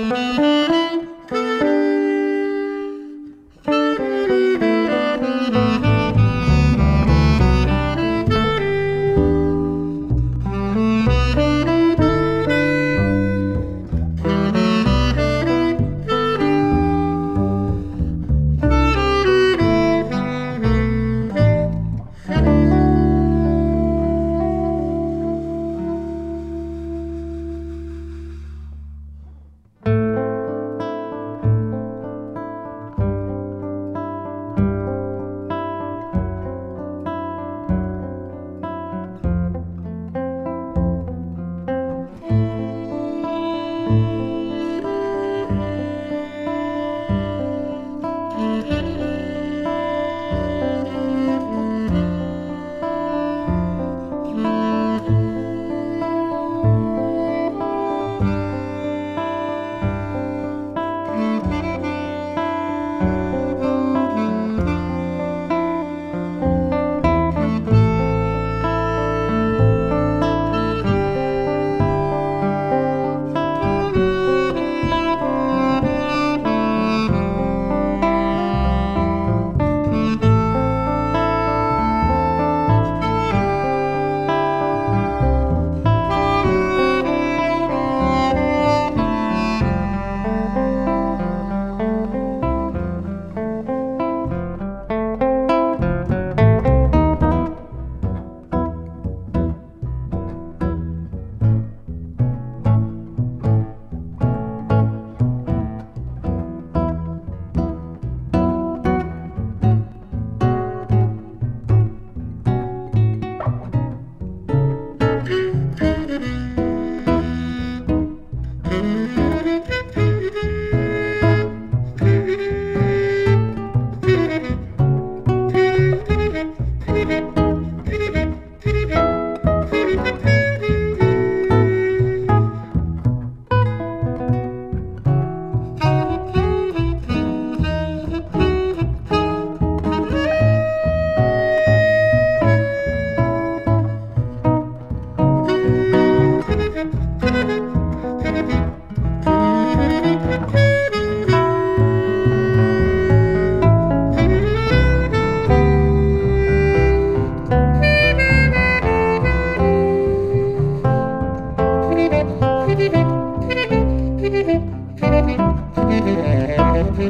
Música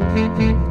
Thank you.